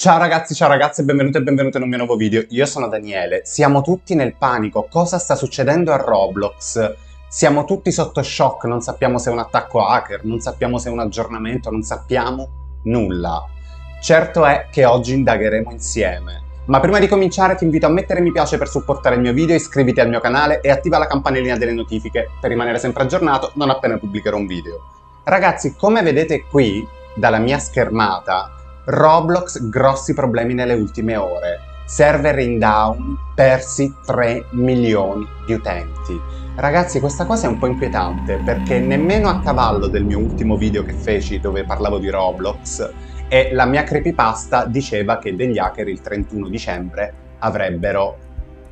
Ciao ragazzi, ciao ragazze, benvenuti e benvenute in un mio nuovo video. Io sono Daniele. Siamo tutti nel panico. Cosa sta succedendo a Roblox? Siamo tutti sotto shock, non sappiamo se è un attacco hacker, non sappiamo se è un aggiornamento, non sappiamo nulla. Certo è che oggi indagheremo insieme. Ma prima di cominciare ti invito a mettere mi piace per supportare il mio video, iscriviti al mio canale e attiva la campanellina delle notifiche per rimanere sempre aggiornato non appena pubblicherò un video. Ragazzi, come vedete qui, dalla mia schermata, Roblox grossi problemi nelle ultime ore. Server in down, persi 3 milioni di utenti. Ragazzi, questa cosa è un po' inquietante perché nemmeno a cavallo del mio ultimo video che feci dove parlavo di Roblox e la mia creepypasta diceva che degli hacker il 31 dicembre avrebbero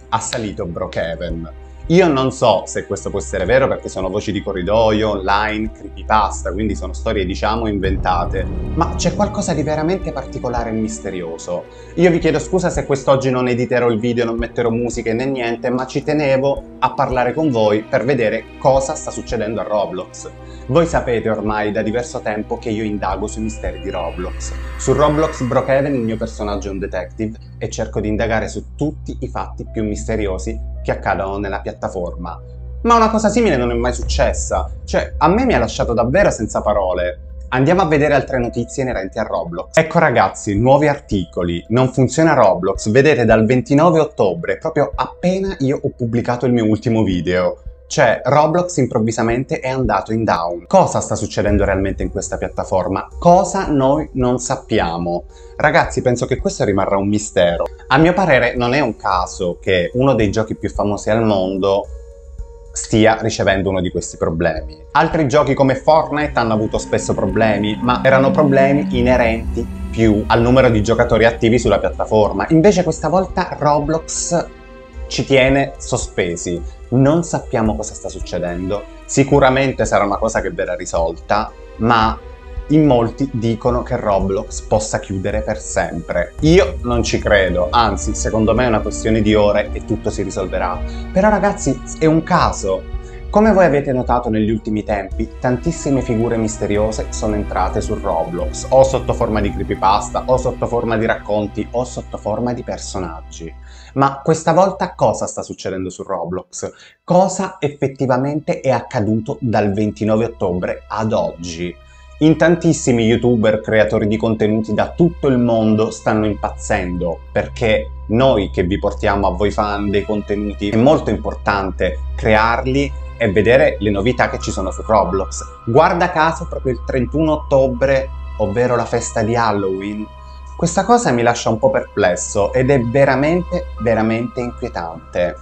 assalito Brookhaven. Io non so se questo può essere vero perché sono voci di corridoio, online, creepypasta, quindi sono storie diciamo inventate, ma c'è qualcosa di veramente particolare e misterioso. Io vi chiedo scusa se quest'oggi non editerò il video, non metterò musiche né niente, ma ci tenevo a parlare con voi per vedere cosa sta succedendo a Roblox. Voi sapete ormai da diverso tempo che io indago sui misteri di Roblox. Su Roblox Brookhaven il mio personaggio è un detective e cerco di indagare su tutti i fatti più misteriosi che accadono nella piattaforma. Ma una cosa simile non è mai successa, cioè a me mi ha lasciato davvero senza parole. Andiamo a vedere altre notizie inerenti a Roblox. Ecco ragazzi, nuovi articoli. Non funziona Roblox, vedete dal 29 ottobre, proprio appena io ho pubblicato il mio ultimo video. Cioè, Roblox improvvisamente è andato in down. Cosa sta succedendo realmente in questa piattaforma? Cosa noi non sappiamo? Ragazzi, penso che questo rimarrà un mistero. A mio parere non è un caso che uno dei giochi più famosi al mondo stia ricevendo uno di questi problemi. Altri giochi come Fortnite hanno avuto spesso problemi, ma erano problemi inerenti più al numero di giocatori attivi sulla piattaforma. Invece questa volta Roblox ci tiene sospesi. Non sappiamo cosa sta succedendo. Sicuramente sarà una cosa che verrà risolta, ma in molti dicono che Roblox possa chiudere per sempre. Io non ci credo, anzi, secondo me è una questione di ore e tutto si risolverà. Però ragazzi, è un caso. Come voi avete notato negli ultimi tempi, tantissime figure misteriose sono entrate su Roblox, o sotto forma di creepypasta, o sotto forma di racconti, o sotto forma di personaggi. Ma questa volta cosa sta succedendo su Roblox? Cosa effettivamente è accaduto dal 29 ottobre ad oggi? In tantissimi youtuber creatori di contenuti da tutto il mondo stanno impazzendo perché noi che vi portiamo a voi fan dei contenuti è molto importante crearli e vedere le novità che ci sono su Roblox. Guarda caso proprio il 31 ottobre, ovvero la festa di Halloween, questa cosa mi lascia un po' perplesso ed è veramente, veramente inquietante.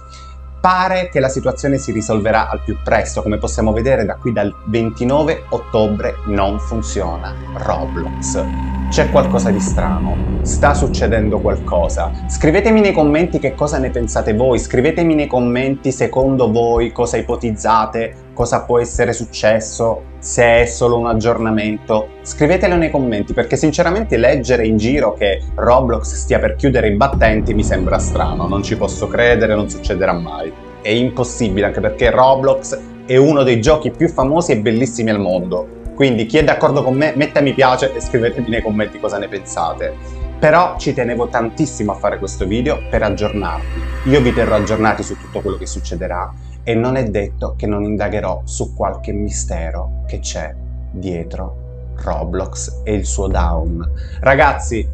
Pare che la situazione si risolverà al più presto, come possiamo vedere da qui dal 29 ottobre non funziona Roblox. C'è qualcosa di strano, sta succedendo qualcosa. Scrivetemi nei commenti che cosa ne pensate voi, scrivetemi nei commenti secondo voi cosa ipotizzate, cosa può essere successo, se è solo un aggiornamento. Scrivetelo nei commenti perché sinceramente leggere in giro che Roblox stia per chiudere i battenti mi sembra strano, non ci posso credere, non succederà mai. È impossibile anche perché Roblox è uno dei giochi più famosi e bellissimi al mondo. Quindi chi è d'accordo con me metta mi piace e scrivetemi nei commenti cosa ne pensate. Però ci tenevo tantissimo a fare questo video per aggiornarvi. Io vi terrò aggiornati su tutto quello che succederà e non è detto che non indagherò su qualche mistero che c'è dietro Roblox e il suo down. Ragazzi,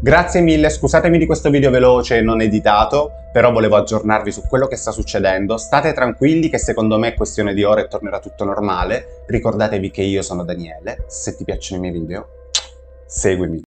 grazie mille, scusatemi di questo video veloce e non editato, però volevo aggiornarvi su quello che sta succedendo. State tranquilli che secondo me è questione di ore e tornerà tutto normale. Ricordatevi che io sono Daniele, se ti piacciono i miei video, seguimi.